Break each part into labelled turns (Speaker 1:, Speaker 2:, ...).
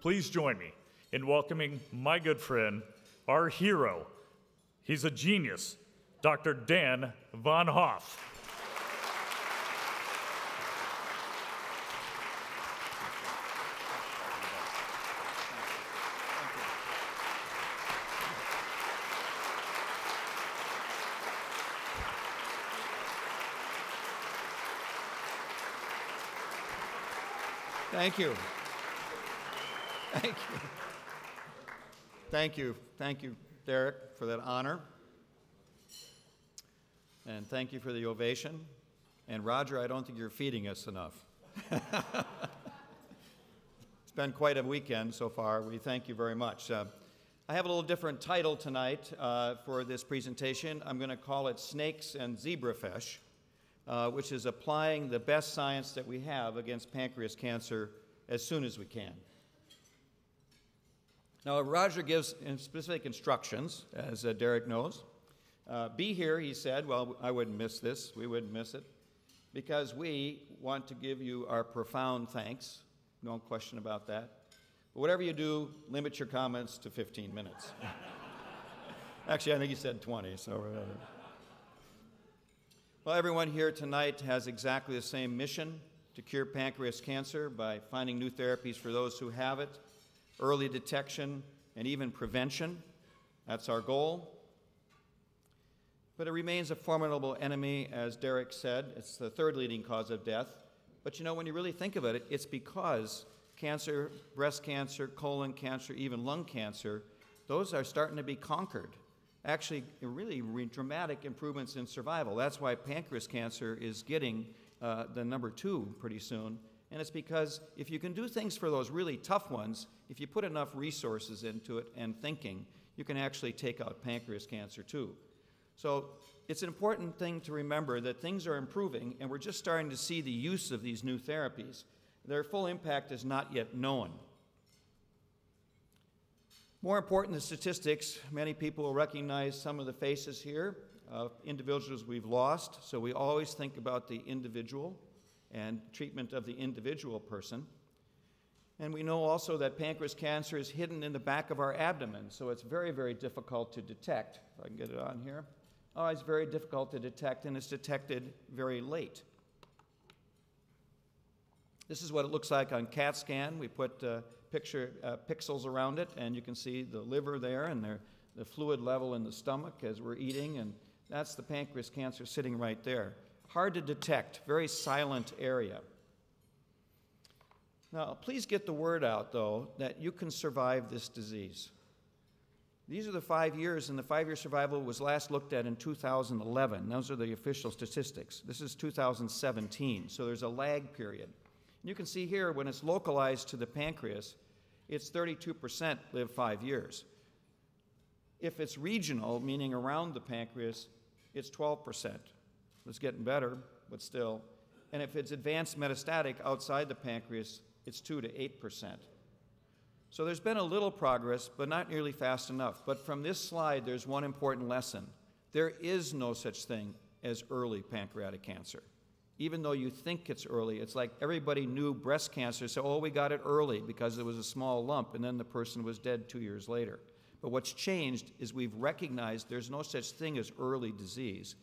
Speaker 1: please join me in welcoming my good friend, our hero. He's a genius, Dr. Dan Von Hoff.
Speaker 2: Thank you. Thank you. Thank you. Thank you, Derek, for that honor. And thank you for the ovation. And Roger, I don't think you're feeding us enough. it's been quite a weekend so far. We thank you very much. Uh, I have a little different title tonight uh, for this presentation. I'm going to call it Snakes and Zebrafish uh, which is applying the best science that we have against pancreas cancer as soon as we can. Now, Roger gives specific instructions, as uh, Derek knows. Uh, be here, he said. Well, I wouldn't miss this. We wouldn't miss it. Because we want to give you our profound thanks. No question about that. But whatever you do, limit your comments to 15 minutes. Actually, I think he said 20, so. Uh, well, everyone here tonight has exactly the same mission to cure pancreas cancer by finding new therapies for those who have it, early detection, and even prevention. That's our goal. But it remains a formidable enemy, as Derek said. It's the third leading cause of death. But you know, when you really think of it, it's because cancer, breast cancer, colon cancer, even lung cancer, those are starting to be conquered actually really dramatic improvements in survival. That's why pancreas cancer is getting uh, the number two pretty soon. And it's because if you can do things for those really tough ones, if you put enough resources into it and thinking, you can actually take out pancreas cancer too. So it's an important thing to remember that things are improving and we're just starting to see the use of these new therapies. Their full impact is not yet known. More important than statistics, many people will recognize some of the faces here of individuals we've lost, so we always think about the individual and treatment of the individual person. And we know also that pancreas cancer is hidden in the back of our abdomen, so it's very, very difficult to detect. If I can get it on here. Oh, it's very difficult to detect, and it's detected very late. This is what it looks like on CAT scan. We put uh, picture uh, pixels around it, and you can see the liver there and the fluid level in the stomach as we're eating, and that's the pancreas cancer sitting right there. Hard to detect, very silent area. Now, please get the word out, though, that you can survive this disease. These are the five years, and the five year survival was last looked at in 2011. Those are the official statistics. This is 2017, so there's a lag period. You can see here when it's localized to the pancreas, it's 32% live five years. If it's regional, meaning around the pancreas, it's 12%. It's getting better, but still. And if it's advanced metastatic outside the pancreas, it's 2 to 8%. So there's been a little progress, but not nearly fast enough. But from this slide, there's one important lesson. There is no such thing as early pancreatic cancer even though you think it's early. It's like everybody knew breast cancer, so, oh, we got it early because it was a small lump, and then the person was dead two years later. But what's changed is we've recognized there's no such thing as early disease.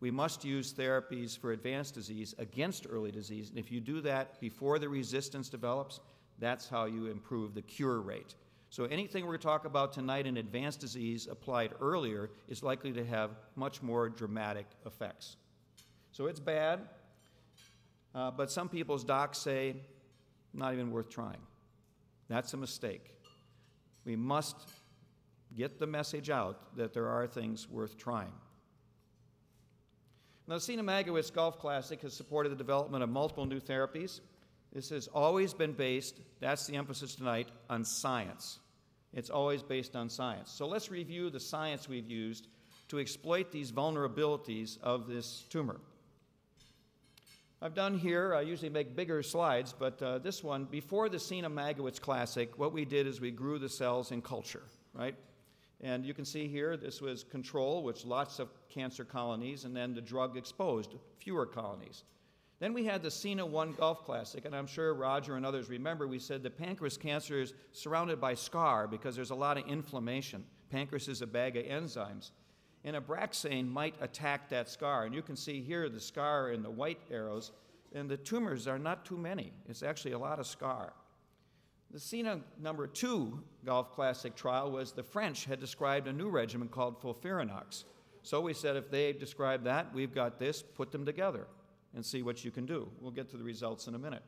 Speaker 2: We must use therapies for advanced disease against early disease, and if you do that before the resistance develops, that's how you improve the cure rate. So anything we're going to talk about tonight in advanced disease applied earlier is likely to have much more dramatic effects. So it's bad, uh, but some people's docs say, not even worth trying. That's a mistake. We must get the message out that there are things worth trying. Now, the Seena Magowitz Golf Classic has supported the development of multiple new therapies. This has always been based, that's the emphasis tonight, on science. It's always based on science. So let's review the science we've used to exploit these vulnerabilities of this tumor. I've done here, I usually make bigger slides, but uh, this one, before the Seena Magowitz Classic, what we did is we grew the cells in culture, right? And you can see here, this was control, which lots of cancer colonies, and then the drug exposed, fewer colonies. Then we had the Seena 1 Golf Classic, and I'm sure Roger and others remember we said the pancreas cancer is surrounded by scar because there's a lot of inflammation. Pancreas is a bag of enzymes. And Abraxane might attack that scar. And you can see here the scar in the white arrows, and the tumors are not too many. It's actually a lot of scar. The Seena number two Golf Classic trial was the French had described a new regimen called FOLFIRINOX. So we said if they describe that, we've got this, put them together and see what you can do. We'll get to the results in a minute.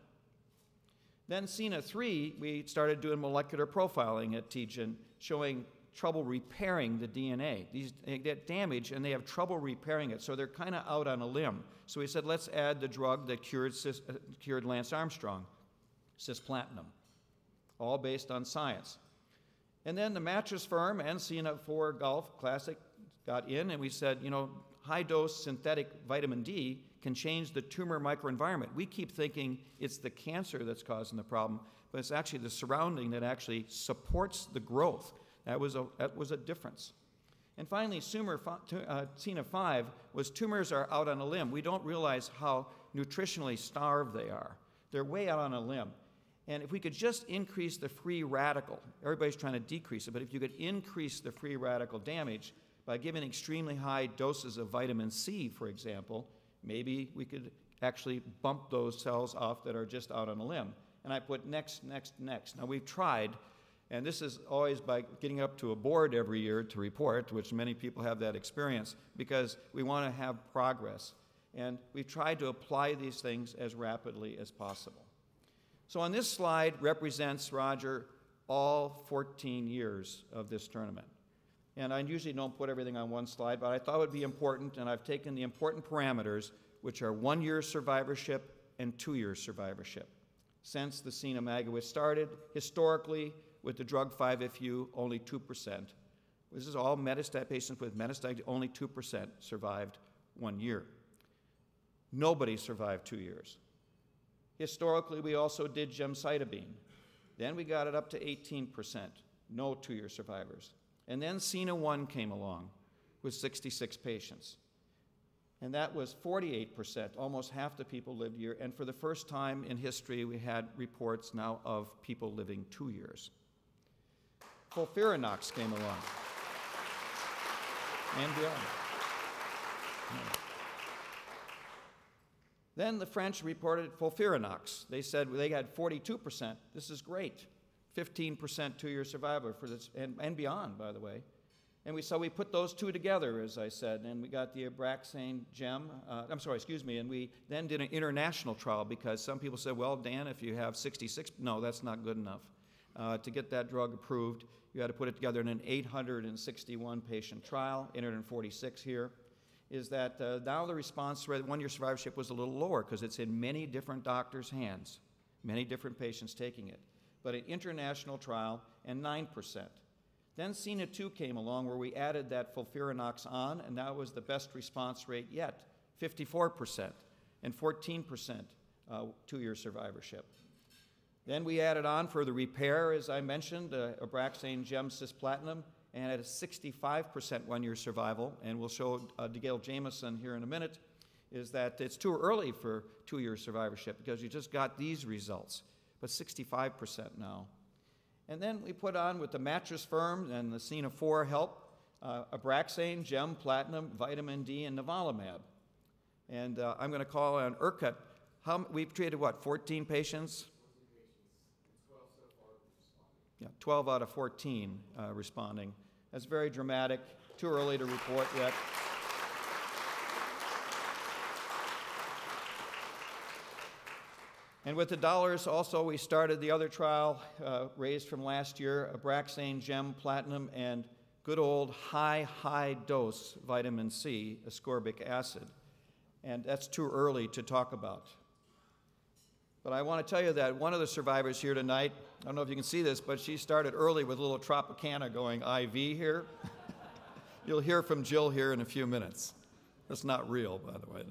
Speaker 2: Then Seena 3, we started doing molecular profiling at TGen, showing trouble repairing the DNA. These they get damaged and they have trouble repairing it, so they're kind of out on a limb. So we said, let's add the drug that cured, uh, cured Lance Armstrong, cisplatinum, all based on science. And then the mattress firm and Seena 4 Golf Classic got in, and we said, you know, high dose synthetic vitamin D can change the tumor microenvironment. We keep thinking it's the cancer that's causing the problem, but it's actually the surrounding that actually supports the growth. That was a, that was a difference. And finally, Sumer, uh, Seena 5 was tumors are out on a limb. We don't realize how nutritionally starved they are. They're way out on a limb. And if we could just increase the free radical, everybody's trying to decrease it, but if you could increase the free radical damage by giving extremely high doses of vitamin C, for example, maybe we could actually bump those cells off that are just out on a limb. And I put next, next, next. Now we've tried and this is always by getting up to a board every year to report, which many people have that experience, because we want to have progress. And we've tried to apply these things as rapidly as possible. So on this slide represents, Roger, all 14 years of this tournament. And I usually don't put everything on one slide, but I thought it would be important, and I've taken the important parameters, which are one year survivorship and two year survivorship. Since the Seena Magowitz started, historically, with the drug 5FU, only 2%. This is all metastatic patients with metastatic, only 2% survived one year. Nobody survived two years. Historically, we also did gemcitabine. Then we got it up to 18%, no two year survivors. And then Seena 1 came along with 66 patients. And that was 48%, almost half the people lived year. And for the first time in history, we had reports now of people living two years. FOLFIRINOX came along. And beyond. Then the French reported FOLFIRINOX. They said they had 42%. This is great. 15% two-year survival for this, and, and beyond, by the way. And we, so we put those two together, as I said, and we got the Abraxane gem. Uh, I'm sorry, excuse me. And we then did an international trial because some people said, well, Dan, if you have 66, no, that's not good enough. Uh, to get that drug approved, you had to put it together in an 861 patient trial, 846 here. Is that uh, now the response rate, one year survivorship was a little lower because it's in many different doctors' hands, many different patients taking it. But an international trial, and 9%. Then Seena 2 came along where we added that FOLFIRINOX on, and that was the best response rate yet 54% and 14% uh, two year survivorship. Then we added on for the repair, as I mentioned, uh, Abraxane Gem Cisplatinum, and at a 65% one year survival. And we'll show uh, DeGale Jameson here in a minute, is that it's too early for two year survivorship because you just got these results, but 65% now. And then we put on with the mattress firm and the Seena 4 help uh, Abraxane, Gem, Platinum, Vitamin D, and Nivolumab. And uh, I'm going to call on Erkut. How, we've treated what, 14 patients? Yeah, 12 out of 14 uh, responding. That's very dramatic. Too early to report yet. And with the dollars, also, we started the other trial uh, raised from last year Abraxane, Gem, Platinum, and good old high, high dose vitamin C, ascorbic acid. And that's too early to talk about. But I want to tell you that one of the survivors here tonight I don't know if you can see this, but she started early with a little Tropicana going IV here. You'll hear from Jill here in a few minutes. That's not real, by the way.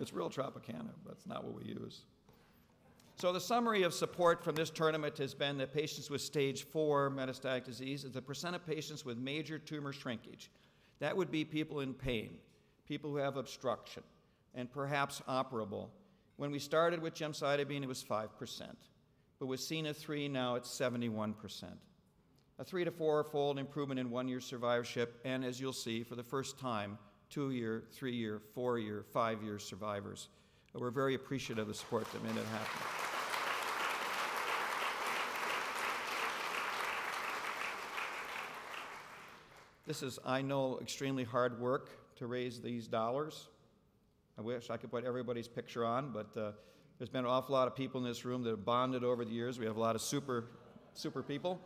Speaker 2: It's real Tropicana, but it's not what we use. So, the summary of support from this tournament has been that patients with stage four metastatic disease is the percent of patients with major tumor shrinkage. That would be people in pain, people who have obstruction, and perhaps operable. When we started with gemcitabine, it was 5%. But with Seena 3, now it's 71%. A three to four fold improvement in one year survivorship, and as you'll see, for the first time, two year, three year, four year, five year survivors. We're very appreciative of the support that made it happen. This is, I know, extremely hard work to raise these dollars. I wish I could put everybody's picture on, but uh, there's been an awful lot of people in this room that have bonded over the years. We have a lot of super, super people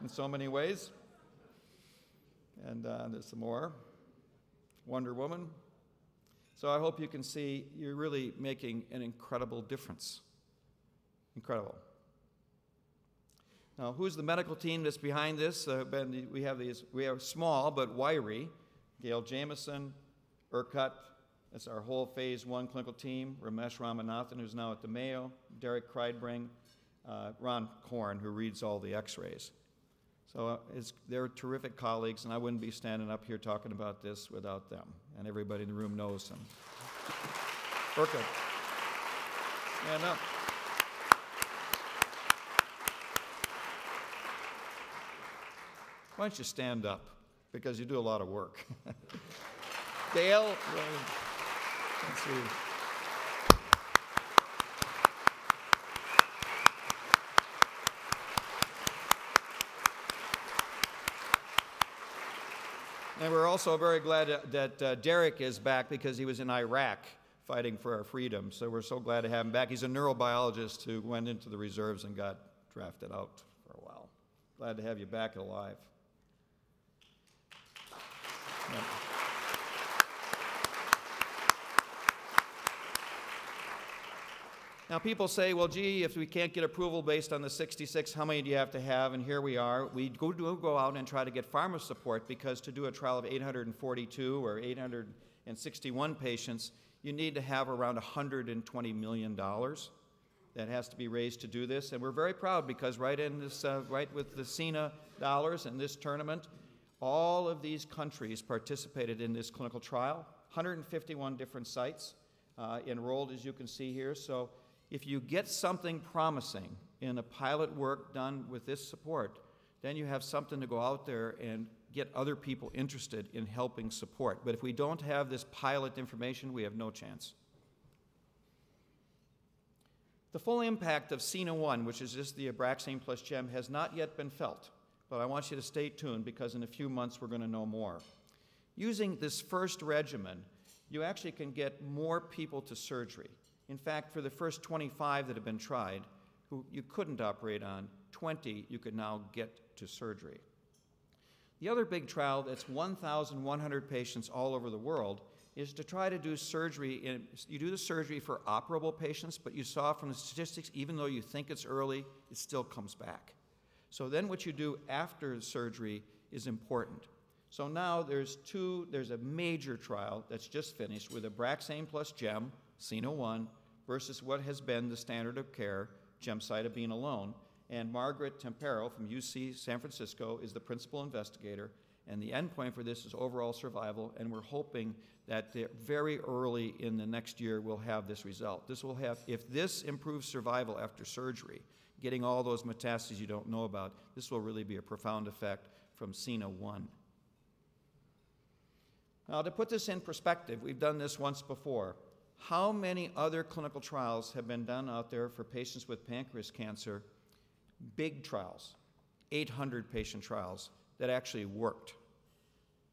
Speaker 2: in so many ways. And uh, there's some more. Wonder Woman. So I hope you can see you're really making an incredible difference. Incredible. Now, who's the medical team that's behind this? Uh, ben, we have these, we are small but wiry. Gail Jameson, Erkut, that's our whole phase one clinical team. Ramesh Ramanathan, who's now at the Mayo, Derek Cridebring, uh, Ron Korn, who reads all the x rays. So uh, they're terrific colleagues, and I wouldn't be standing up here talking about this without them. And everybody in the room knows them. Erkut, stand up. Why don't you stand up? Because you do a lot of work. Dale, And we're also very glad that uh, Derek is back because he was in Iraq fighting for our freedom. So we're so glad to have him back. He's a neurobiologist who went into the reserves and got drafted out for a while. Glad to have you back alive. Now, people say, well, gee, if we can't get approval based on the 66, how many do you have to have? And here we are. We go, go out and try to get pharma support because to do a trial of 842 or 861 patients, you need to have around $120 million that has to be raised to do this. And we're very proud because right in this, uh, right with the Seena dollars in this tournament, all of these countries participated in this clinical trial, 151 different sites uh, enrolled, as you can see here. So if you get something promising in a pilot work done with this support, then you have something to go out there and get other people interested in helping support. But if we don't have this pilot information, we have no chance. The full impact of Seena 1, which is just the Abraxane plus GEM, has not yet been felt, but I want you to stay tuned because in a few months we're going to know more. Using this first regimen, you actually can get more people to surgery. In fact, for the first 25 that have been tried, who you couldn't operate on, 20 you could now get to surgery. The other big trial that's 1,100 patients all over the world is to try to do surgery. In, you do the surgery for operable patients, but you saw from the statistics, even though you think it's early, it still comes back. So then what you do after surgery is important. So now there's two, there's a major trial that's just finished with a Abraxane plus GEM, Seena 1, versus what has been the standard of care, gemcitabine alone. And Margaret Tempero from UC San Francisco is the principal investigator. And the endpoint for this is overall survival, and we're hoping that very early in the next year we'll have this result. This will have, if this improves survival after surgery, getting all those metastases you don't know about, this will really be a profound effect from Seena 1. Now, to put this in perspective, we've done this once before. How many other clinical trials have been done out there for patients with pancreas cancer? Big trials, 800 patient trials that actually worked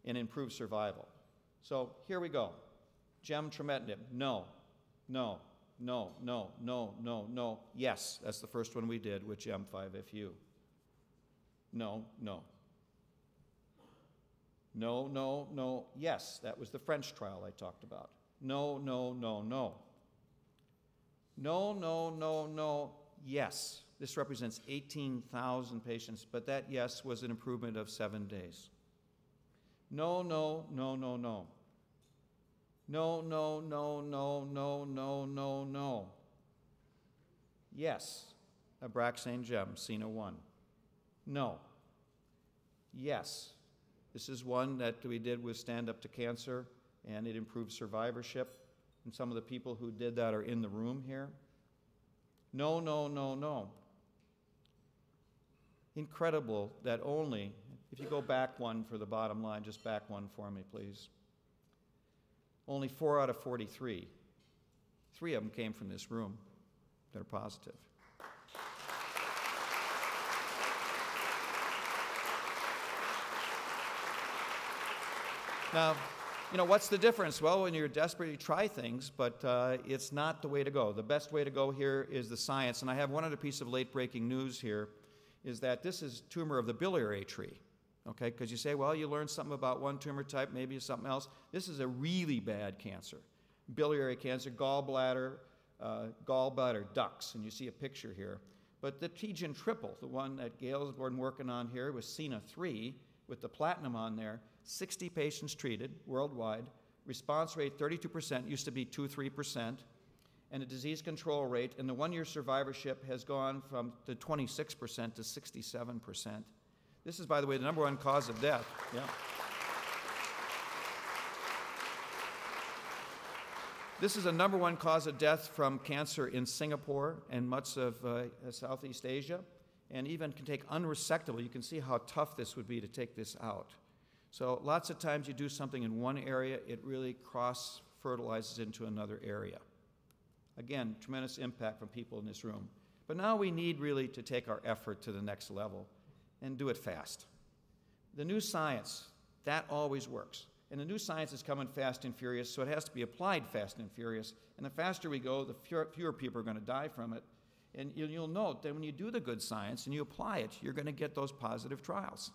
Speaker 2: and improved survival. So here we go. Gem trametinib, no, no, no, no, no, no, no. Yes, that's the first one we did with GEM5FU. No, no. No, no, no, yes, that was the French trial I talked about. No, no, no, no. No, no, no, no, yes. This represents 18,000 patients, but that yes was an improvement of seven days. No, no, no, no, no. No, no, no, no, no, no, no, no. Yes, Abraxane gem, Seena 1. No. Yes. This is one that we did with Stand Up to Cancer and it improved survivorship. and some of the people who did that are in the room here. No, no, no, no. Incredible that only, if you go back one for the bottom line, just back one for me, please. Only four out of 43, three of them came from this room that are positive. Now, you know, what's the difference? Well, when you're desperate, you try things, but uh, it's not the way to go. The best way to go here is the science. And I have one other piece of late breaking news here is that this is tumor of the biliary tree. Okay, because you say, well, you learned something about one tumor type, maybe something else. This is a really bad cancer. Biliary cancer, gallbladder, uh, gallbladder ducts, and you see a picture here. But the TGen triple, the one that Gail's been working on here, was Seena 3 with the platinum on there, 60 patients treated worldwide, response rate 32%, used to be 2 3%, and a disease control rate, and the one year survivorship has gone from the 26% to 67%. This is, by the way, the number one cause of death. Yeah. This is a number one cause of death from cancer in Singapore and much of uh, Southeast Asia, and even can take unresectable. You can see how tough this would be to take this out. So lots of times you do something in one area, it really cross fertilizes into another area. Again, tremendous impact from people in this room. But now we need really to take our effort to the next level and do it fast. The new science, that always works. And the new science is coming fast and furious, so it has to be applied fast and furious. And the faster we go, the fewer people are going to die from it. And you'll note that when you do the good science and you apply it, you're going to get those positive trials.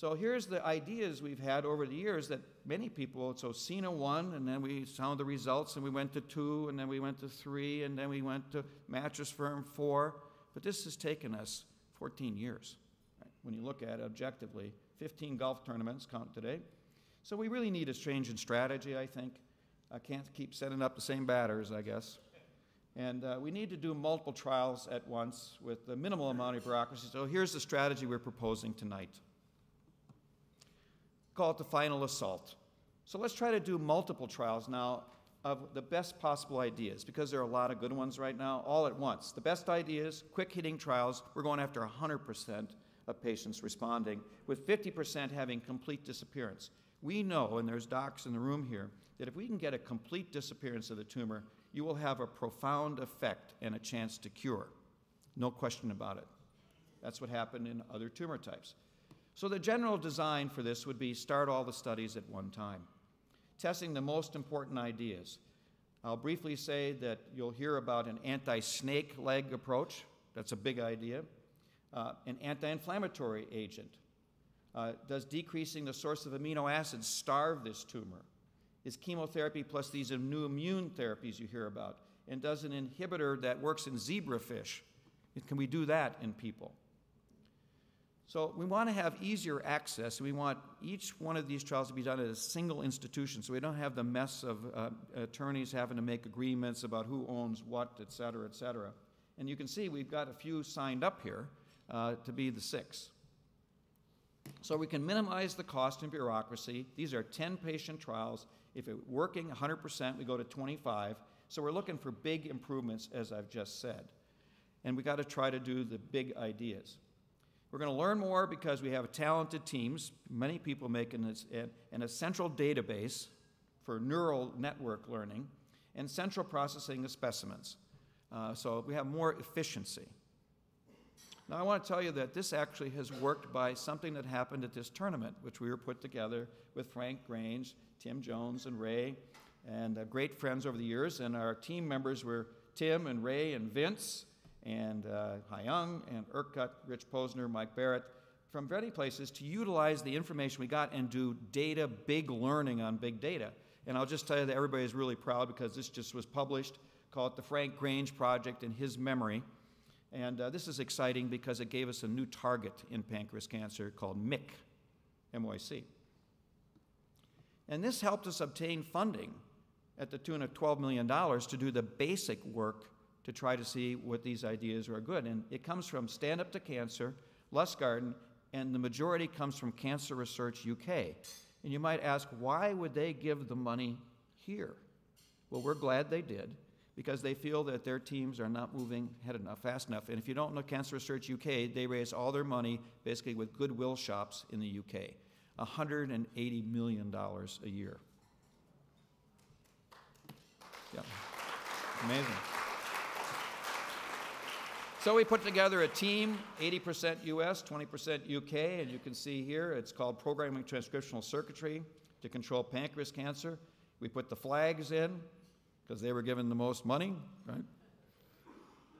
Speaker 2: So here's the ideas we've had over the years that many people, so Seena 1, and then we saw the results, and we went to 2, and then we went to 3, and then we went to Mattress Firm 4. But this has taken us 14 years, right? when you look at it objectively. 15 golf tournaments count today. So we really need a change in strategy, I think. I can't keep setting up the same batters, I guess. And uh, we need to do multiple trials at once with the minimal amount of bureaucracy. So here's the strategy we're proposing tonight call it the final assault. So let's try to do multiple trials now of the best possible ideas because there are a lot of good ones right now all at once. The best ideas, quick hitting trials, we're going after 100% of patients responding, with 50% having complete disappearance. We know, and there's docs in the room here, that if we can get a complete disappearance of the tumor, you will have a profound effect and a chance to cure. No question about it. That's what happened in other tumor types. So the general design for this would be start all the studies at one time, testing the most important ideas. I'll briefly say that you'll hear about an anti-snake leg approach. That's a big idea. Uh, an anti-inflammatory agent. Uh, does decreasing the source of amino acids starve this tumor? Is chemotherapy plus these new immune therapies you hear about? And does an inhibitor that works in zebrafish, can we do that in people? So we want to have easier access. We want each one of these trials to be done at a single institution so we don't have the mess of uh, attorneys having to make agreements about who owns what, et cetera, et cetera. And you can see we've got a few signed up here uh, to be the six. So we can minimize the cost and bureaucracy. These are 10 patient trials. If it's working 100%, we go to 25. So we're looking for big improvements, as I've just said. And we got to try to do the big ideas. We're going to learn more because we have talented teams, many people making and a central database for neural network learning and central processing of specimens. Uh, so we have more efficiency. Now, I want to tell you that this actually has worked by something that happened at this tournament, which we were put together with Frank Grange, Tim Jones, and Ray, and uh, great friends over the years. And our team members were Tim and Ray and Vince and uh, Hyung and Erkut, Rich Posner, Mike Barrett, from many places to utilize the information we got and do data, big learning on big data. And I'll just tell you that everybody is really proud because this just was published. Call it the Frank Grange Project in his memory. And uh, this is exciting because it gave us a new target in pancreas cancer called MYC, MYC. And this helped us obtain funding at the tune of $12 million to do the basic work to try to see what these ideas are good. And it comes from Stand Up to Cancer, Lustgarten, and the majority comes from Cancer Research UK. And you might ask, why would they give the money here? Well, we're glad they did because they feel that their teams are not moving ahead enough, fast enough. And if you don't know Cancer Research UK, they raise all their money basically with goodwill shops in the UK. $180 million a year. Yeah. Amazing. So we put together a team, 80% US, 20% UK, and you can see here it's called Programming Transcriptional Circuitry to control pancreas cancer. We put the flags in because they were given the most money, right?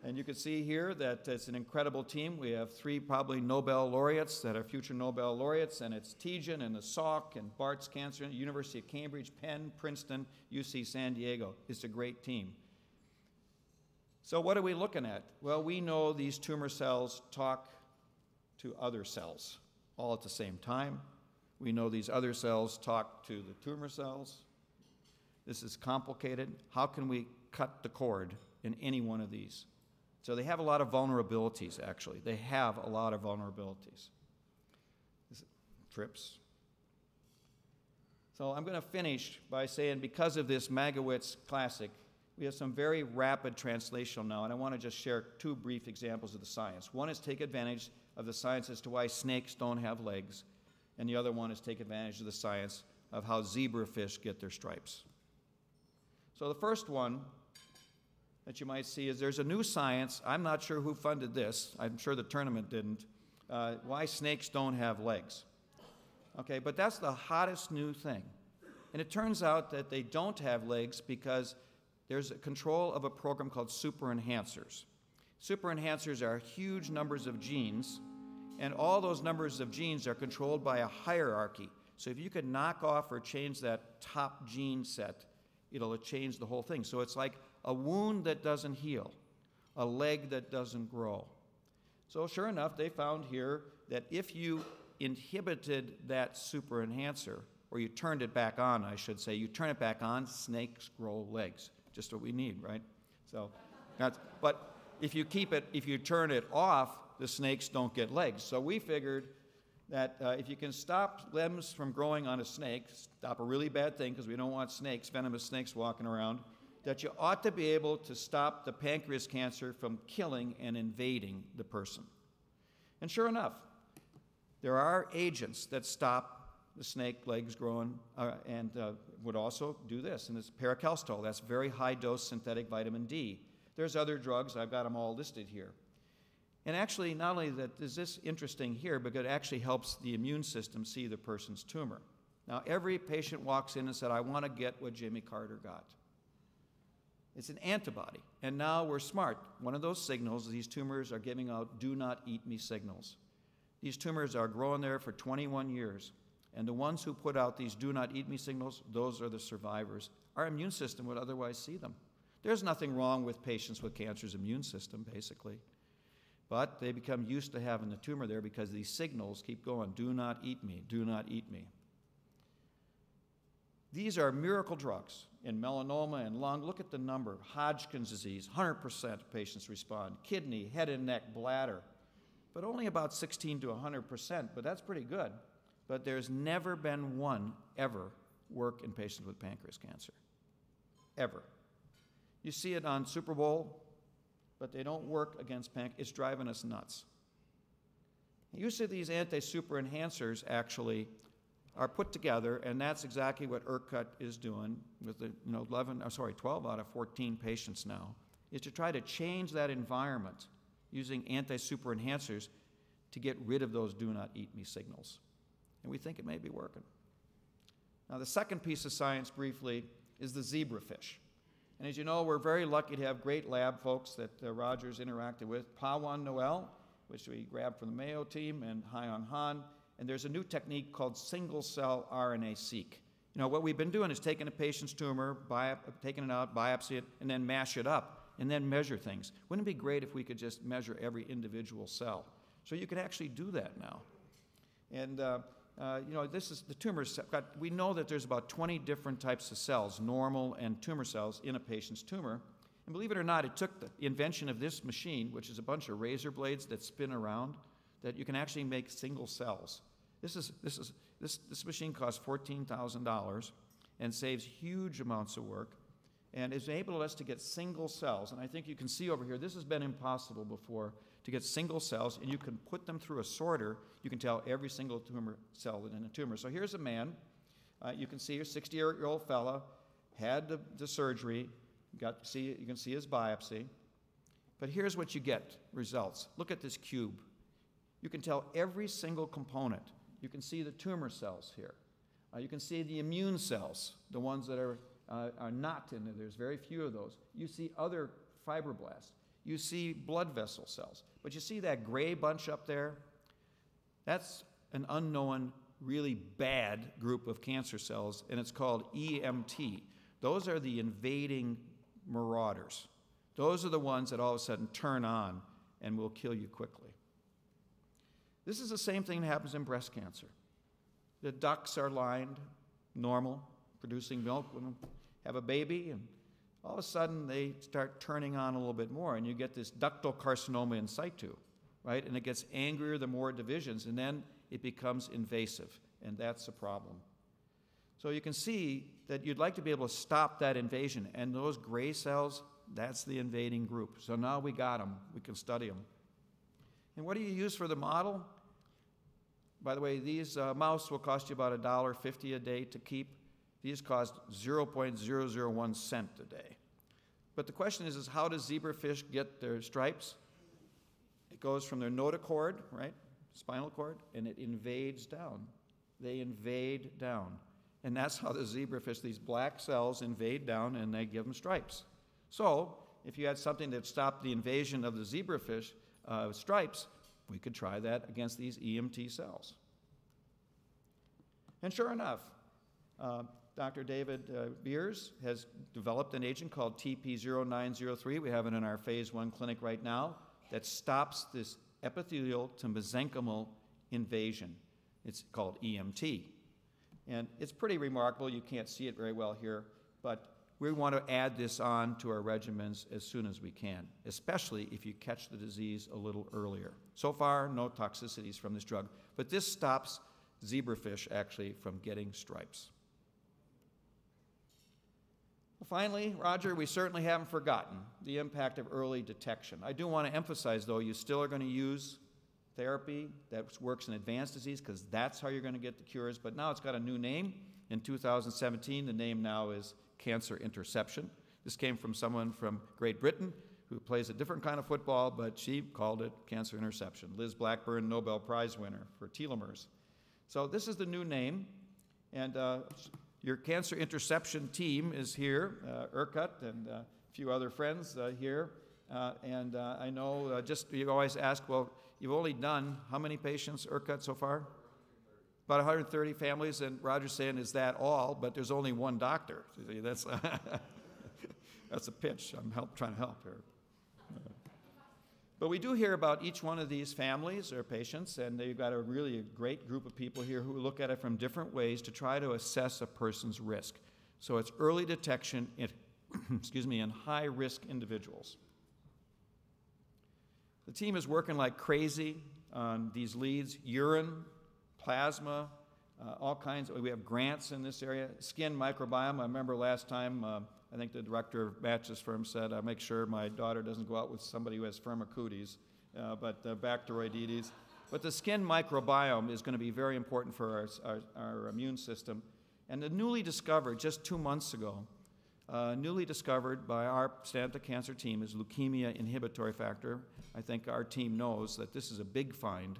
Speaker 2: And you can see here that it's an incredible team. We have three probably Nobel laureates that are future Nobel laureates, and it's TGen and the Salk and Bart's Cancer, University of Cambridge, Penn, Princeton, UC San Diego. It's a great team. So, what are we looking at? Well, we know these tumor cells talk to other cells all at the same time. We know these other cells talk to the tumor cells. This is complicated. How can we cut the cord in any one of these? So, they have a lot of vulnerabilities, actually. They have a lot of vulnerabilities. Trips. So, I'm going to finish by saying because of this Magowitz classic, we have some very rapid translational now, and I want to just share two brief examples of the science. One is take advantage of the science as to why snakes don't have legs, and the other one is take advantage of the science of how zebrafish get their stripes. So the first one that you might see is there's a new science. I'm not sure who funded this. I'm sure the tournament didn't. Uh, why snakes don't have legs. Okay, but that's the hottest new thing. And it turns out that they don't have legs because there's a control of a program called super enhancers. Super enhancers are huge numbers of genes, and all those numbers of genes are controlled by a hierarchy. So if you could knock off or change that top gene set, it'll change the whole thing. So it's like a wound that doesn't heal, a leg that doesn't grow. So sure enough, they found here that if you inhibited that super enhancer, or you turned it back on, I should say, you turn it back on, snakes grow legs just what we need, right? So, that's, but if you keep it, if you turn it off, the snakes don't get legs. So we figured that uh, if you can stop limbs from growing on a snake, stop a really bad thing because we don't want snakes, venomous snakes walking around, that you ought to be able to stop the pancreas cancer from killing and invading the person. And sure enough, there are agents that stop the snake legs growing, uh, and uh, would also do this. And it's paricalcitol, that's very high dose synthetic vitamin D. There's other drugs, I've got them all listed here. And actually, not only that is this interesting here, but it actually helps the immune system see the person's tumor. Now, every patient walks in and said, I want to get what Jimmy Carter got. It's an antibody. And now we're smart. One of those signals, these tumors are giving out do not eat me signals. These tumors are growing there for 21 years. And the ones who put out these do not eat me signals, those are the survivors. Our immune system would otherwise see them. There's nothing wrong with patients with cancer's immune system, basically. But they become used to having the tumor there because these signals keep going do not eat me, do not eat me. These are miracle drugs in melanoma and lung. Look at the number Hodgkin's disease, 100% of patients respond, kidney, head and neck, bladder, but only about 16 to 100%, but that's pretty good but there's never been one ever work in patients with pancreas cancer. Ever. You see it on Super Bowl, but they don't work against pancreas. It's driving us nuts. Usually, these anti super enhancers actually are put together, and that's exactly what Erkut is doing with the you know 11, oh, sorry, 12 out of 14 patients now, is to try to change that environment using anti super enhancers to get rid of those do not eat me signals and we think it may be working. Now, the second piece of science, briefly, is the zebrafish. And as you know, we're very lucky to have great lab folks that uh, Rogers interacted with. Pawan Noel, which we grabbed from the Mayo team, and Haiyong Han. And there's a new technique called single cell RNA seq. You know, what we've been doing is taking a patient's tumor, taking it out, biopsy it, and then mash it up, and then measure things. Wouldn't it be great if we could just measure every individual cell? So you could actually do that now. And uh, uh, you know, this is the tumors. Got, we know that there's about 20 different types of cells, normal and tumor cells, in a patient's tumor. And believe it or not, it took the invention of this machine, which is a bunch of razor blades that spin around, that you can actually make single cells. This is, this is This, this machine costs $14,000 and saves huge amounts of work and has enabled us to get single cells. And I think you can see over here, this has been impossible before to get single cells, and you can put them through a sorter. You can tell every single tumor cell in a tumor. So here's a man. Uh, you can see a 60 year old fella had the, the surgery. Got see, you can see his biopsy. But here's what you get results. Look at this cube. You can tell every single component. You can see the tumor cells here. Uh, you can see the immune cells, the ones that are, uh, are not in there. There's very few of those. You see other fibroblasts. You see blood vessel cells. But you see that gray bunch up there? That's an unknown, really bad group of cancer cells, and it's called EMT. Those are the invading marauders. Those are the ones that all of a sudden turn on and will kill you quickly. This is the same thing that happens in breast cancer. The ducts are lined, normal, producing milk when have a baby, and all of a sudden they start turning on a little bit more, and you get this ductal carcinoma in situ, right? And it gets angrier the more divisions, and then it becomes invasive, and that's a problem. So you can see that you'd like to be able to stop that invasion, and those gray cells, that's the invading group. So now we got them, we can study them. And what do you use for the model? By the way, these uh, mouse will cost you about $1.50 a day to keep. These cost 0.001 cent a day. But the question is, is how does zebrafish get their stripes? It goes from their notochord, right, spinal cord, and it invades down. They invade down. And that's how the zebrafish, these black cells, invade down and they give them stripes. So, if you had something that stopped the invasion of the zebrafish uh, stripes, we could try that against these EMT cells. And sure enough, uh, Dr. David uh, Bearss has developed an agent called TP0903. We have it in our phase one clinic right now that stops this epithelial to mesenchymal invasion. It's called EMT. And it's pretty remarkable. You can't see it very well here, but we want to add this on to our regimens as soon as we can, especially if you catch the disease a little earlier. So far, no toxicities from this drug, but this stops zebrafish actually from getting stripes. Finally, Roger, we certainly haven't forgotten the impact of early detection. I do want to emphasize, though, you still are going to use therapy that works in advanced disease because that's how you're going to get the cures, but now it's got a new name. In 2017, the name now is cancer interception. This came from someone from Great Britain who plays a different kind of football, but she called it cancer interception. Liz Blackburn, Nobel Prize winner for telomeres. So this is the new name, and uh, your cancer interception team is here, uh, Erkut and uh, a few other friends uh, here. Uh, and I know just you always ask, well, you've only done how many patients, Erkut, so far? about 130 families, and Roger's saying, is that all? But there's only one doctor. That's, that's a pitch. I'm help, trying to help here. But we do hear about each one of these families or patients, and they've got a really great group of people here who look at it from different ways to try to assess a person's risk. So it's early detection in, excuse me, in high risk individuals. The team is working like crazy on these leads urine, plasma, uh, all kinds. We have grants in this area. Skin microbiome. I remember last time, uh, I think the director of Batch's firm said, I make sure my daughter doesn't go out with somebody who has firmicutes, uh, but uh, Bacteroidetes. But the skin microbiome is going to be very important for our, our, our immune system. And the newly discovered, just two months ago, uh, newly discovered by our Santa Cancer team is leukemia inhibitory factor. I think our team knows that this is a big find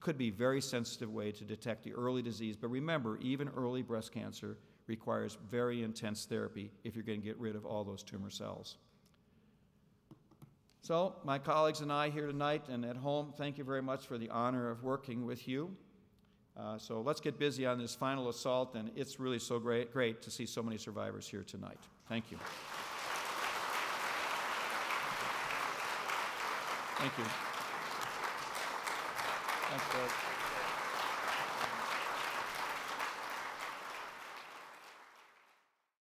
Speaker 2: could be a very sensitive way to detect the early disease. But remember, even early breast cancer requires very intense therapy if you're going to get rid of all those tumor cells. So, my colleagues and I here tonight and at home, thank you very much for the honor of working with you. Uh, so let's get busy on this final assault, and it's really so great, great to see so many survivors here tonight. Thank you. Thank you. Thanks.